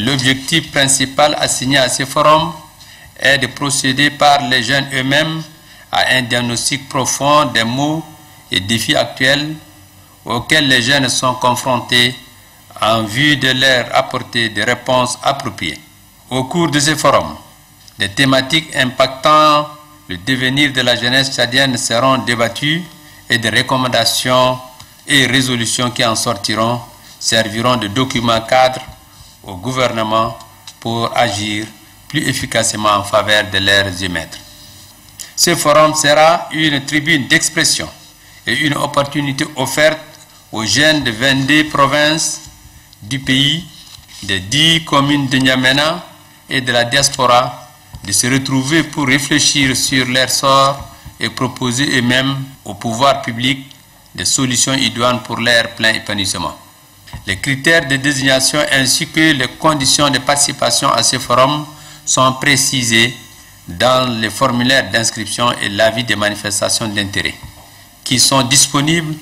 L'objectif principal assigné à ces forums est de procéder par les jeunes eux-mêmes à un diagnostic profond des maux et défis actuels auxquels les jeunes sont confrontés en vue de leur apporter des réponses appropriées. Au cours de ces forums, des thématiques impactant le devenir de la jeunesse tchadienne seront débattues et des recommandations et résolutions qui en sortiront serviront de documents cadres au gouvernement pour agir plus efficacement en faveur de leurs émettres. Ce forum sera une tribune d'expression et une opportunité offerte aux jeunes de 22 provinces du pays, des 10 communes de N'Djamena et de la diaspora de se retrouver pour réfléchir sur leur sort et proposer eux-mêmes au pouvoir public des solutions idoines pour leur plein épanouissement. Les critères de désignation ainsi que les conditions de participation à ces forums sont précisés dans les formulaires d'inscription et l'avis des manifestations d'intérêt qui sont disponibles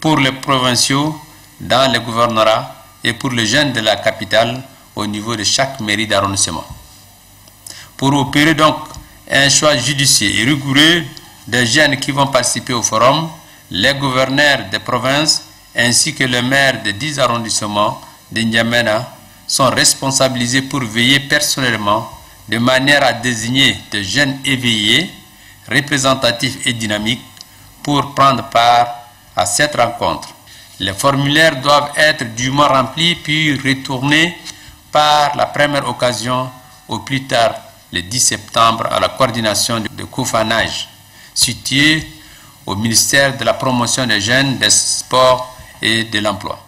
pour les provinciaux dans les gouvernorats et pour les jeunes de la capitale au niveau de chaque mairie d'arrondissement. Pour opérer donc un choix judicieux et rigoureux des jeunes qui vont participer au forum, les gouverneurs des provinces ainsi que le maire des 10 arrondissements de N'Djamena sont responsabilisés pour veiller personnellement de manière à désigner de jeunes éveillés, représentatifs et dynamiques pour prendre part à cette rencontre. Les formulaires doivent être dûment remplis puis retournés par la première occasion au plus tard le 10 septembre à la coordination de cofanage située au ministère de la promotion des jeunes, des sports et de l'emploi.